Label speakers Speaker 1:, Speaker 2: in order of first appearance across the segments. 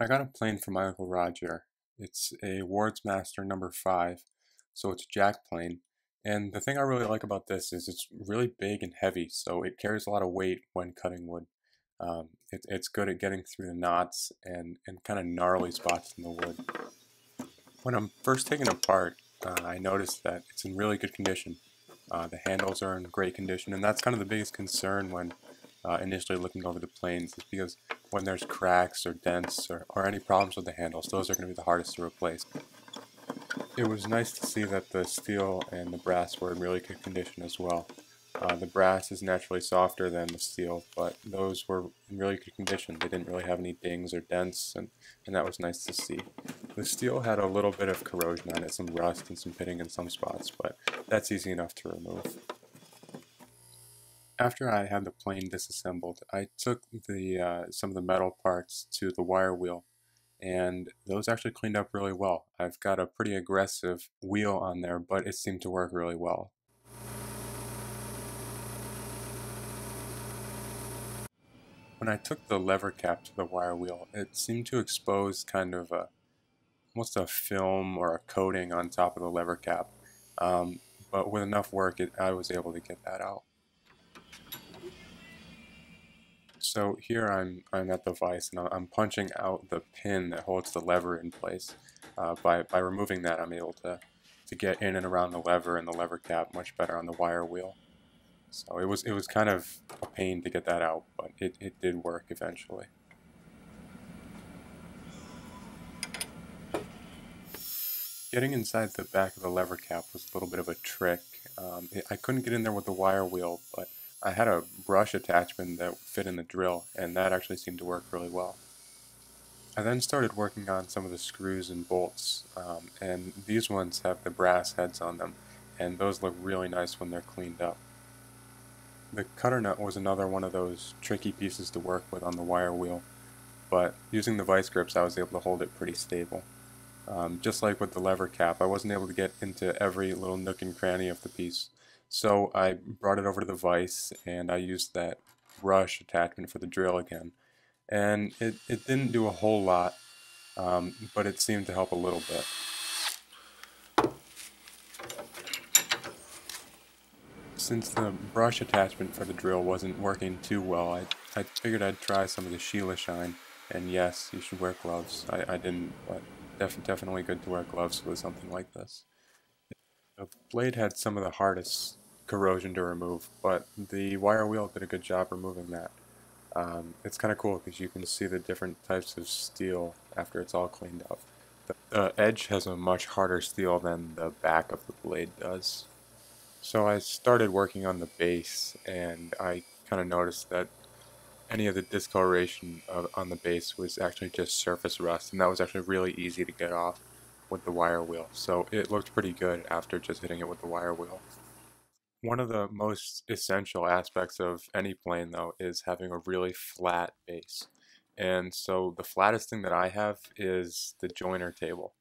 Speaker 1: I got a plane from my Uncle Roger. It's a Ward's Master number 5, so it's a jack plane. And the thing I really like about this is it's really big and heavy, so it carries a lot of weight when cutting wood. Um, it, it's good at getting through the knots and, and kind of gnarly spots in the wood. When I'm first taking it apart, uh, I noticed that it's in really good condition. Uh, the handles are in great condition, and that's kind of the biggest concern when uh, initially looking over the planes is because when there's cracks or dents or, or any problems with the handles, those are going to be the hardest to replace. It was nice to see that the steel and the brass were in really good condition as well. Uh, the brass is naturally softer than the steel, but those were in really good condition. They didn't really have any dings or dents, and, and that was nice to see. The steel had a little bit of corrosion on it, some rust and some pitting in some spots, but that's easy enough to remove. After I had the plane disassembled, I took the uh, some of the metal parts to the wire wheel and those actually cleaned up really well. I've got a pretty aggressive wheel on there, but it seemed to work really well. When I took the lever cap to the wire wheel, it seemed to expose kind of a, almost a film or a coating on top of the lever cap. Um, but with enough work, it, I was able to get that out. So here I'm, I'm at the vise and I'm punching out the pin that holds the lever in place. Uh, by, by removing that I'm able to, to get in and around the lever and the lever cap much better on the wire wheel. So it was, it was kind of a pain to get that out, but it, it did work eventually. Getting inside the back of the lever cap was a little bit of a trick. Um, it, I couldn't get in there with the wire wheel, but I had a brush attachment that fit in the drill, and that actually seemed to work really well. I then started working on some of the screws and bolts, um, and these ones have the brass heads on them, and those look really nice when they're cleaned up. The cutter nut was another one of those tricky pieces to work with on the wire wheel, but using the vice grips I was able to hold it pretty stable. Um, just like with the lever cap, I wasn't able to get into every little nook and cranny of the piece, so I brought it over to the vise and I used that brush attachment for the drill again. And it, it didn't do a whole lot, um, but it seemed to help a little bit. Since the brush attachment for the drill wasn't working too well, I, I figured I'd try some of the Sheila Shine. And yes, you should wear gloves. I, I didn't, but def definitely good to wear gloves with something like this. The blade had some of the hardest corrosion to remove, but the wire wheel did a good job removing that. Um, it's kind of cool because you can see the different types of steel after it's all cleaned up. The, the edge has a much harder steel than the back of the blade does. So I started working on the base and I kind of noticed that any of the discoloration of, on the base was actually just surface rust and that was actually really easy to get off with the wire wheel. So it looked pretty good after just hitting it with the wire wheel. One of the most essential aspects of any plane though is having a really flat base. And so the flattest thing that I have is the joiner table.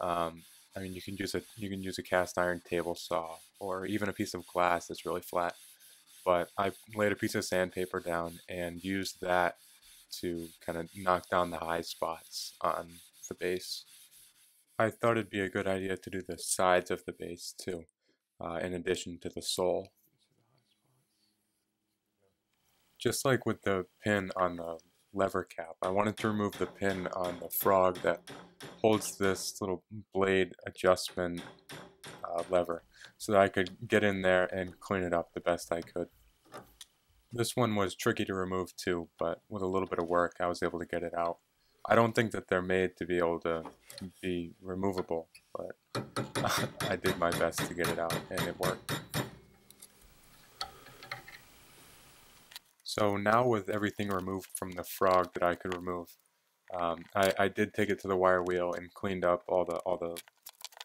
Speaker 1: Um, I mean, you can use a you can use a cast iron table saw or even a piece of glass that's really flat. But I laid a piece of sandpaper down and used that to kind of knock down the high spots on the base. I thought it'd be a good idea to do the sides of the base too uh, in addition to the sole. Just like with the pin on the lever cap, I wanted to remove the pin on the frog that holds this little blade adjustment uh, lever so that I could get in there and clean it up the best I could. This one was tricky to remove too, but with a little bit of work I was able to get it out. I don't think that they're made to be able to be removable, but I did my best to get it out and it worked. So now with everything removed from the frog that I could remove, um, I, I did take it to the wire wheel and cleaned up all the all the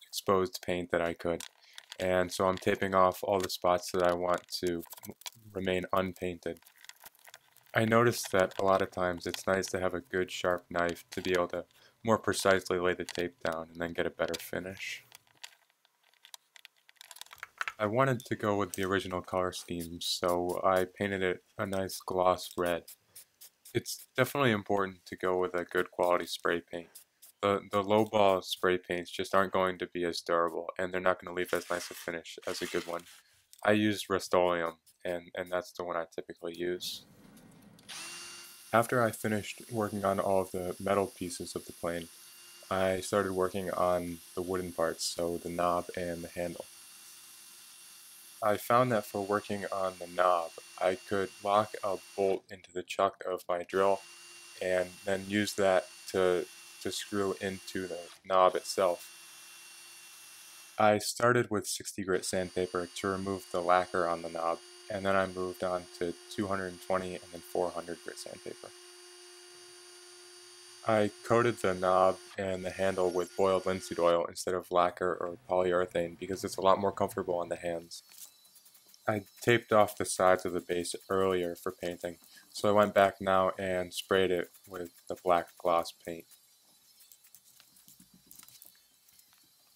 Speaker 1: exposed paint that I could. And so I'm taping off all the spots that I want to remain unpainted. I noticed that a lot of times it's nice to have a good sharp knife to be able to more precisely lay the tape down and then get a better finish. I wanted to go with the original color scheme, so I painted it a nice gloss red. It's definitely important to go with a good quality spray paint. The, the low ball spray paints just aren't going to be as durable and they're not going to leave as nice a finish as a good one. I used Rust-Oleum and, and that's the one I typically use. After I finished working on all of the metal pieces of the plane, I started working on the wooden parts, so the knob and the handle. I found that for working on the knob, I could lock a bolt into the chuck of my drill and then use that to, to screw into the knob itself. I started with 60 grit sandpaper to remove the lacquer on the knob, and then I moved on to 220 and then 400 grit sandpaper. I coated the knob and the handle with boiled linseed oil instead of lacquer or polyurethane because it's a lot more comfortable on the hands. I taped off the sides of the base earlier for painting, so I went back now and sprayed it with the black gloss paint.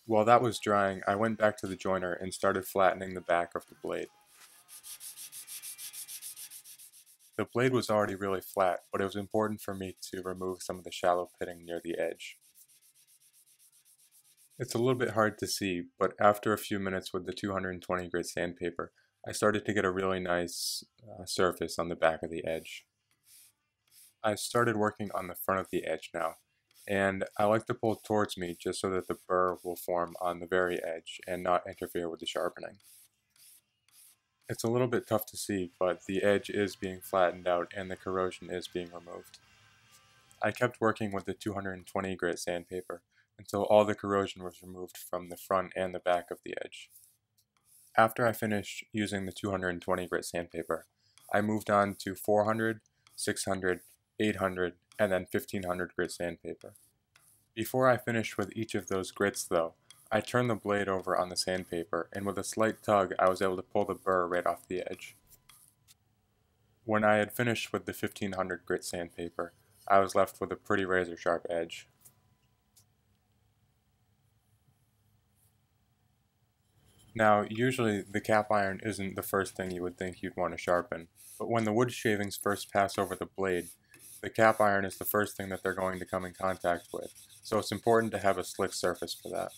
Speaker 1: While that was drying, I went back to the joiner and started flattening the back of the blade. The blade was already really flat, but it was important for me to remove some of the shallow pitting near the edge. It's a little bit hard to see, but after a few minutes with the 220 grit sandpaper, I started to get a really nice uh, surface on the back of the edge. I started working on the front of the edge now, and I like to pull towards me just so that the burr will form on the very edge and not interfere with the sharpening. It's a little bit tough to see, but the edge is being flattened out and the corrosion is being removed. I kept working with the 220 grit sandpaper until all the corrosion was removed from the front and the back of the edge. After I finished using the 220 grit sandpaper, I moved on to 400, 600, 800, and then 1500 grit sandpaper. Before I finished with each of those grits though, I turned the blade over on the sandpaper, and with a slight tug I was able to pull the burr right off the edge. When I had finished with the 1500 grit sandpaper, I was left with a pretty razor sharp edge. Now, usually the cap iron isn't the first thing you would think you'd want to sharpen, but when the wood shavings first pass over the blade, the cap iron is the first thing that they're going to come in contact with, so it's important to have a slick surface for that.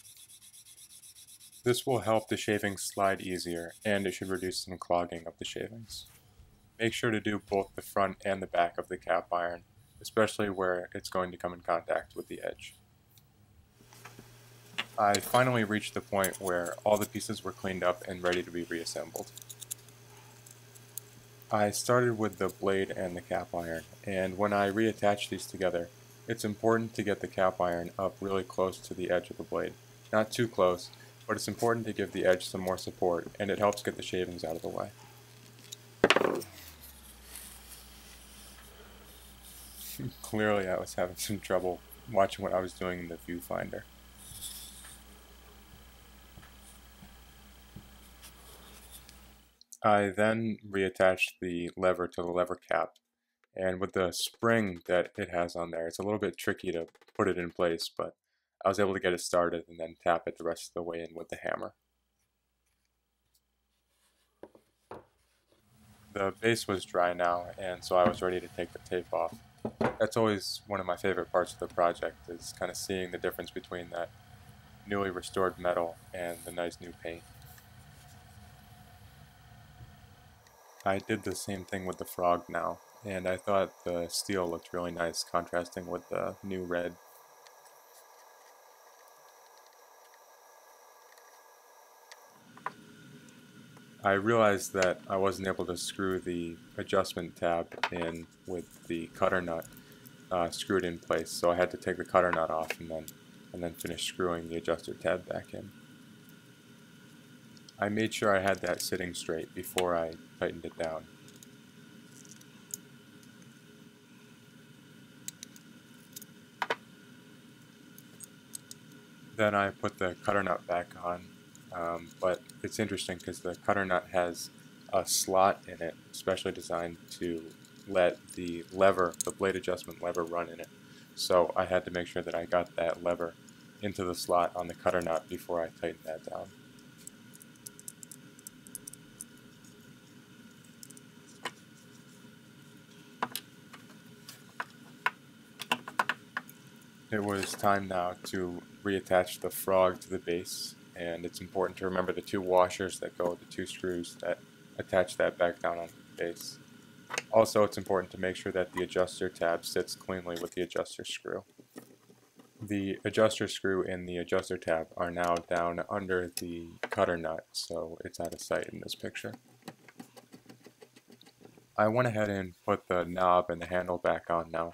Speaker 1: This will help the shavings slide easier, and it should reduce some clogging of the shavings. Make sure to do both the front and the back of the cap iron, especially where it's going to come in contact with the edge. I finally reached the point where all the pieces were cleaned up and ready to be reassembled. I started with the blade and the cap iron, and when I reattach these together, it's important to get the cap iron up really close to the edge of the blade. Not too close, but it's important to give the edge some more support, and it helps get the shavings out of the way. Clearly I was having some trouble watching what I was doing in the viewfinder. I then reattached the lever to the lever cap, and with the spring that it has on there, it's a little bit tricky to put it in place, but I was able to get it started and then tap it the rest of the way in with the hammer. The base was dry now, and so I was ready to take the tape off. That's always one of my favorite parts of the project, is kind of seeing the difference between that newly restored metal and the nice new paint. I did the same thing with the frog now, and I thought the steel looked really nice contrasting with the new red I realized that I wasn't able to screw the adjustment tab in with the cutter nut uh, screwed in place, so I had to take the cutter nut off and then and then finish screwing the adjuster tab back in. I made sure I had that sitting straight before I tightened it down. Then I put the cutter nut back on um, but it's interesting because the cutter nut has a slot in it, specially designed to let the lever, the blade adjustment lever run in it. So I had to make sure that I got that lever into the slot on the cutter nut before I tightened that down. It was time now to reattach the frog to the base, and it's important to remember the two washers that go with the two screws that attach that back down on the base. Also, it's important to make sure that the adjuster tab sits cleanly with the adjuster screw. The adjuster screw and the adjuster tab are now down under the cutter nut, so it's out of sight in this picture. I went ahead and put the knob and the handle back on now,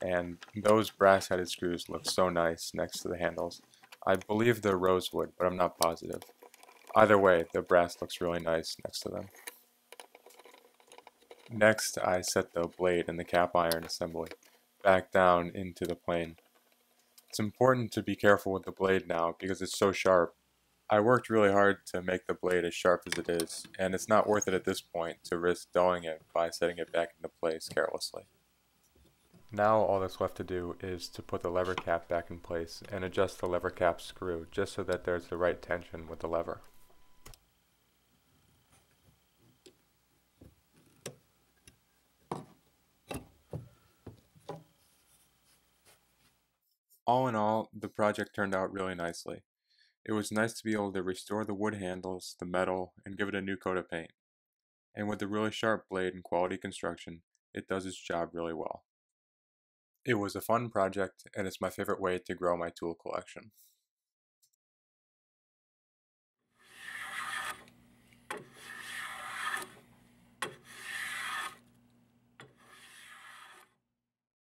Speaker 1: and those brass headed screws look so nice next to the handles. I believe they're rosewood, but I'm not positive. Either way, the brass looks really nice next to them. Next, I set the blade and the cap iron assembly back down into the plane. It's important to be careful with the blade now because it's so sharp. I worked really hard to make the blade as sharp as it is, and it's not worth it at this point to risk dulling it by setting it back into place carelessly. Now all that's left to do is to put the lever cap back in place and adjust the lever cap screw just so that there's the right tension with the lever. All in all, the project turned out really nicely. It was nice to be able to restore the wood handles, the metal, and give it a new coat of paint. And with the really sharp blade and quality construction, it does its job really well. It was a fun project, and it's my favorite way to grow my tool collection.